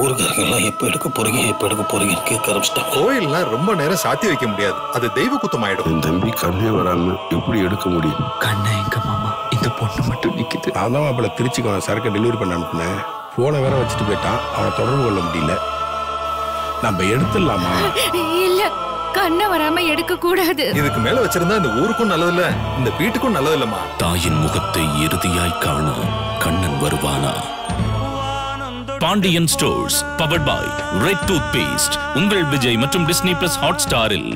ஊருக்காரங்கெல்லாம் எப்போ எடுக்க போறீங்க எப்போ எடுக்க போறீங்கன்னு கேட்க ஆரம்பிச்சிட்டாங்க. கோயில்லாம் ரொம்ப நேரம் சாத்தி வைக்க முடியாது. அது தெய்வ குத்தம் ஆயிடும் என் தம்பி கண்ணே வராம எப்படி எடுக்க முடியும்? கண்ணை எங்க மாமா இந்த பொண்ணு மட்டும் நிக்குது. நான் தான் மாப்பிள்ள திருச்சிக்கு அவன் சரக்கை டெலிவரி பண்ண அனுப்புனேன். ஃபோனை வேற வச்சுட்டு போயிட்டான். அவனை தொடர்பு கொள்ள முடியல. நம்ம எடுத்துடலாமா? இல்ல கண்ணை வராம எடுக்க கூடாது. இதுக்கு மேல வச்சிருந்தா இந்த ஊருக்கும் நல்லதில்ல இந்த வீட்டுக்கும் நல்லதில்லம்மா. தாயின் முகத்தை இறுதியாய் காண கண்ணன் வருவானா? Pandian stores powered by red toothpaste உங்கள் விஜய் மற்றும் டிஸ்னி பிளஸ் ஹாட் ஸ்டாரில்